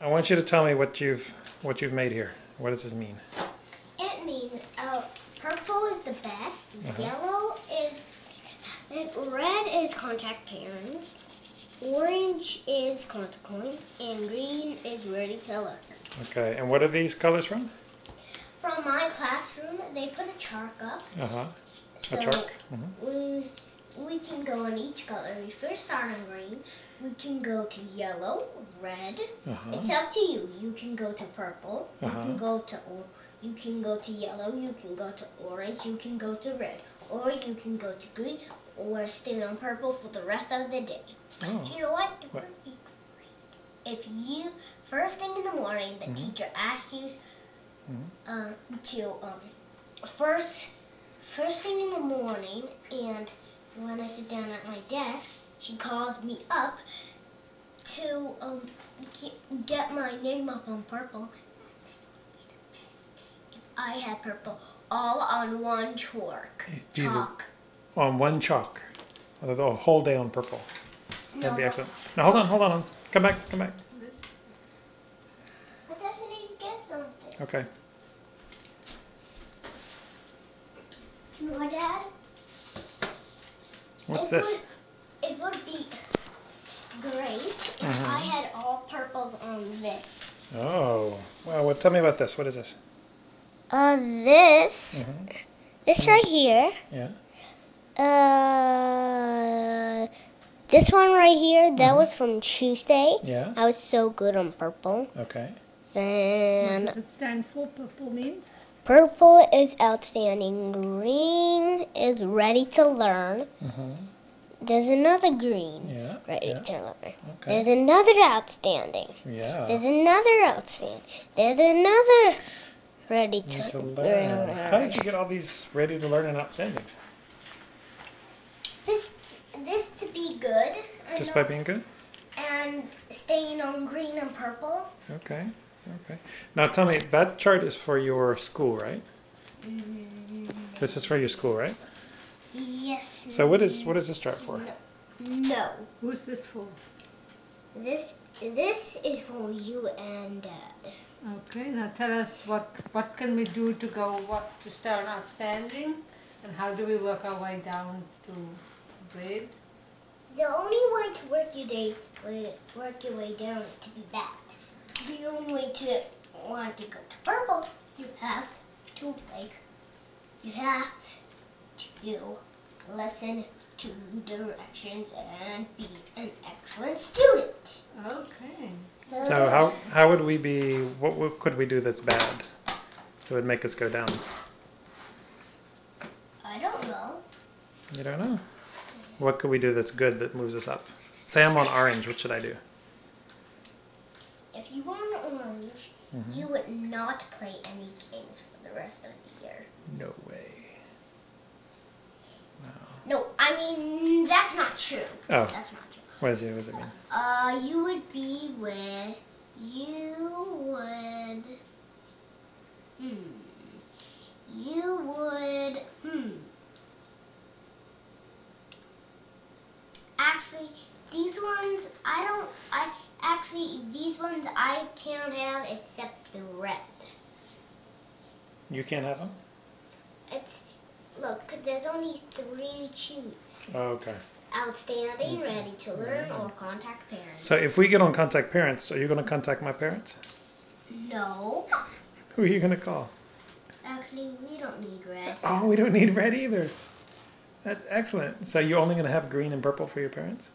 I want you to tell me what you've what you've made here. What does this mean? It means uh, purple is the best, Uh-huh. yellow is, red is contact parents, orange is consequence, and green is ready to learn. Okay, and what are these colors from? From my classroom, they put a chart up. Uh huh. So A chalk. hmm we can go on each color. We first start on green. We can go to yellow, red. Uh huh. It's up to you. You can go to purple. You Uh-huh. can go to you can go to yellow. You can go to orange. You can go to red, or you can go to green, or stay on purple for the rest of the day. Oh. Do you know what? It What? would be great if you first thing in the morning the Mhm. teacher asks you Mhm. uh, to um, first first thing in the morning, and when I sit down at my desk, she calls me up to um, get, my name up on purple. If I had purple all on one chalk. Chalk. On one chalk. The whole day on purple. No, That'd be excellent. Now hold on, hold on. Come back, come back. Doesn't get something. Okay. Know, Dad? What's it this? Would, it would be great if Mhm. I had all purples on this. Oh. Well, what, tell me about this. What is this? Uh, this, hmm this right here. Yeah. Uh, this one right here, that Mhm. was from Tuesday. Yeah. I was so good on purple. Okay. What Then does it stand for? Purple means? Purple is outstanding. Green is ready to learn. hmm There's another green Yeah. ready yeah. to learn. Okay. There's another outstanding. Yeah. There's another outstanding. There's another ready to, to learn. How did you get all these ready to learn and outstandings? This this to be good. Just by being good? and staying on green and purple. Okay. Okay. Now tell me, that chart is for your school, right? Mm, This is for your school, right? yes. So what is what is this chart for? No. No. Who's this for? This this is for you and Dad. Okay, now tell us what what can we do to go what to start outstanding, and how do we work our way down to grade? The only way to work your day way, work your way down is to be bad. The only way to want to go to purple, you have to like you have to listen to directions and be an excellent student. Okay. So, So how how would we be? What, what could we do that's bad that would make us go down? I don't know. You don't know. What could we do that's good that moves us up? Say I'm on orange. What should I do? If you were on orange, Mhm. you would not play any games for the rest of the year. No way. No. No, I mean that's not true. Oh. That's not true. What does it, what does it mean? Uh, you would be with you would hmm you would hmm actually these ones I don't I actually these ones I can't have except the red. You can't have them. It's look there's only three to choose. Oh, okay. Outstanding, ready to learn, or contact parents. So if we get on contact parents, are you going to contact my parents? no. Who are you going to call? Actually, we don't need red. Oh, we don't need red either. That's excellent. So you're only going to have green and purple for your parents?